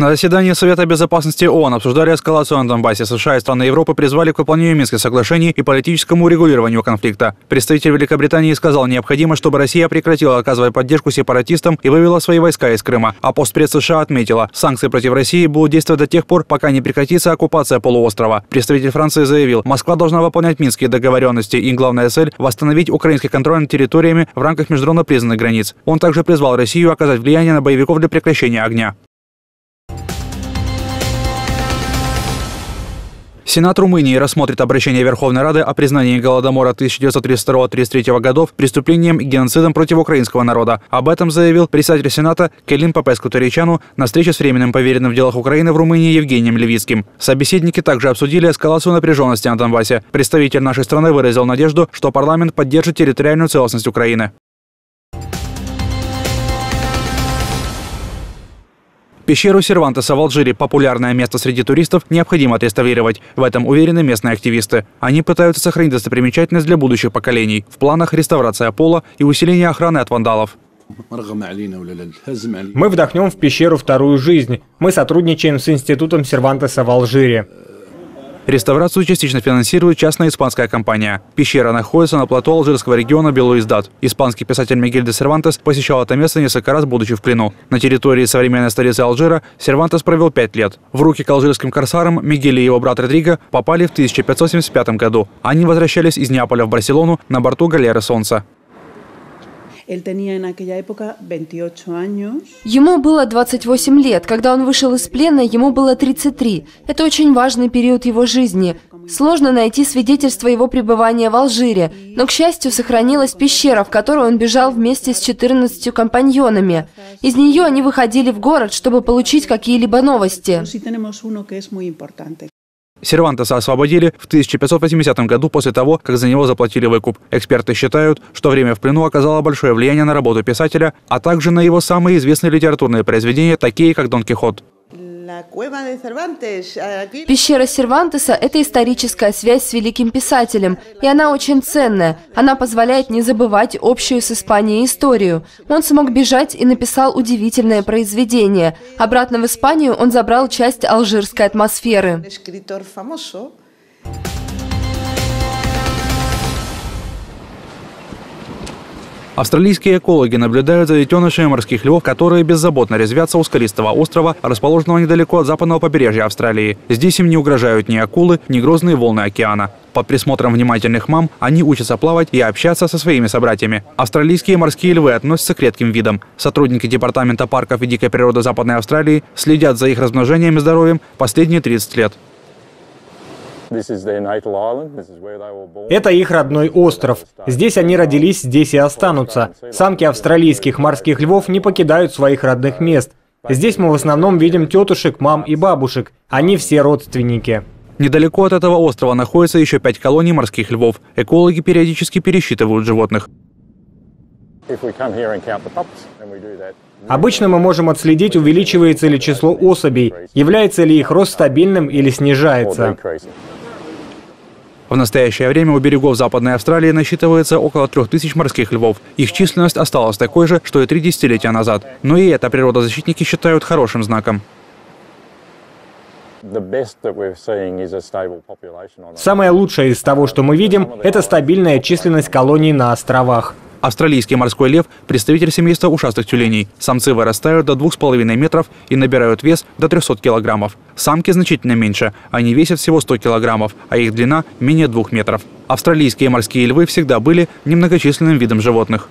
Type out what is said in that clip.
На заседании Совета безопасности ООН обсуждали эскалацию на Донбассе. США и страны Европы призвали к выполнению Минских соглашений и политическому урегулированию конфликта. Представитель Великобритании сказал, необходимо, чтобы Россия прекратила оказывать поддержку сепаратистам и вывела свои войска из Крыма. А постпред США отметила, санкции против России будут действовать до тех пор, пока не прекратится оккупация полуострова. Представитель Франции заявил, Москва должна выполнять минские договоренности и главная цель – восстановить украинский контроль над территориями в рамках международно признанных границ. Он также призвал Россию оказать влияние на боевиков для прекращения огня. Сенат Румынии рассмотрит обращение Верховной Рады о признании Голодомора 1932-33 годов преступлением и геноцидом против украинского народа. Об этом заявил председатель Сената Келин Попеску Туричану на встрече с временным поверенным в делах Украины в Румынии Евгением Левицким. Собеседники также обсудили эскалацию напряженности на Донбассе. Представитель нашей страны выразил надежду, что парламент поддержит территориальную целостность Украины. Пещеру Сервантеса в Алжире, популярное место среди туристов, необходимо отреставрировать. В этом уверены местные активисты. Они пытаются сохранить достопримечательность для будущих поколений. В планах реставрация пола и усиление охраны от вандалов. Мы вдохнем в пещеру вторую жизнь. Мы сотрудничаем с институтом Сервантеса в Алжире. Реставрацию частично финансирует частная испанская компания. Пещера находится на плато алжирского региона Белуиздат. Испанский писатель Мигель де Сервантес посещал это место несколько раз, будучи в плену. На территории современной столицы Алжира Сервантес провел пять лет. В руки к алжирским корсарам Мигель и его брат Родриго попали в 1575 году. Они возвращались из Неаполя в Барселону на борту галеры «Солнца». Ему было 28 лет. Когда он вышел из плена, ему было 33. Это очень важный период его жизни. Сложно найти свидетельство его пребывания в Алжире, но, к счастью, сохранилась пещера, в которую он бежал вместе с 14 компаньонами. Из нее они выходили в город, чтобы получить какие-либо новости. Сервантеса освободили в 1580 году после того, как за него заплатили выкуп. Эксперты считают, что время в плену оказало большое влияние на работу писателя, а также на его самые известные литературные произведения, такие как «Дон Кихот». Пещера Сервантеса – это историческая связь с великим писателем, и она очень ценная. Она позволяет не забывать общую с Испанией историю. Он смог бежать и написал удивительное произведение. Обратно в Испанию он забрал часть алжирской атмосферы. Австралийские экологи наблюдают за детенышами морских львов, которые беззаботно резвятся у скалистого острова, расположенного недалеко от западного побережья Австралии. Здесь им не угрожают ни акулы, ни грозные волны океана. Под присмотром внимательных мам они учатся плавать и общаться со своими собратьями. Австралийские морские львы относятся к редким видам. Сотрудники Департамента парков и дикой природы Западной Австралии следят за их размножением и здоровьем последние 30 лет. Это их родной остров. Здесь они родились, здесь и останутся. Самки австралийских морских львов не покидают своих родных мест. Здесь мы в основном видим тетушек, мам и бабушек. Они все родственники. Недалеко от этого острова находится еще пять колоний морских львов. Экологи периодически пересчитывают животных. Обычно мы можем отследить, увеличивается ли число особей, является ли их рост стабильным или снижается. В настоящее время у берегов Западной Австралии насчитывается около 3000 морских львов. Их численность осталась такой же, что и три десятилетия назад. Но и это природозащитники считают хорошим знаком. Самое лучшее из того, что мы видим, это стабильная численность колоний на островах. Австралийский морской лев – представитель семейства ушастых тюленей. Самцы вырастают до 2,5 метров и набирают вес до 300 килограммов. Самки значительно меньше, они весят всего 100 килограммов, а их длина – менее 2 метров. Австралийские морские львы всегда были немногочисленным видом животных.